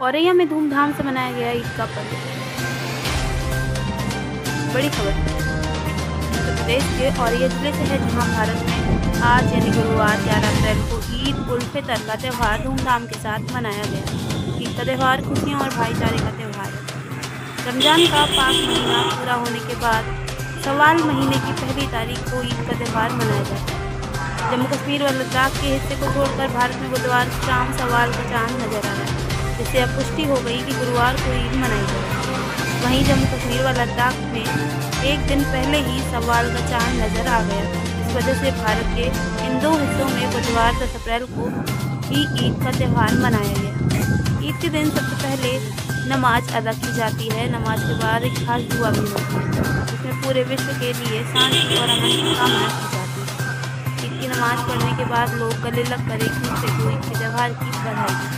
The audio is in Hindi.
औरैया में धूमधाम से मनाया गया ईद का पर्व। बड़ी खबर। उत्तर प्रदेश के औरैया ज़िले से है जहाँ भारत में आज यानी गुरुवार ग्यारह अप्रैल को ईद उल फितर का त्यौहार धूमधाम के साथ मनाया गया ईद का त्यौहार खुशियों और भाईचारे का त्यौहार है। रमज़ान का पाक महीना पूरा होने के बाद सवाल महीने की पहली तारीख को ईद का त्यौहार मनाया जाता है। जम्मू कश्मीर और लद्दाख के हिस्से को छोड़कर भारत में बुधवार शाम सवाल का चाँद नज़र आ रहा है। जिससे अब पुष्टि हो गई कि गुरुवार को ईद मनाई जाएगी वहीं जम्मू कश्मीर व लद्दाख में एक दिन पहले ही सवाल का चाँद नज़र आ गया। इस वजह से भारत के इन दो हिस्सों में बुधवार दस अप्रैल को ही ईद का त्यौहार मनाया गया। ईद के दिन सबसे पहले नमाज़ अदा की जाती है। नमाज़ के बाद एक खास दुआ भी होती है, जिसमें पूरे विश्व के लिए शांति और अमन की कामना की जाती है। ईद की नमाज़ पढ़ने के बाद लोग गले लग कर एक दूसरे को ईद के त्यौहार की बधाई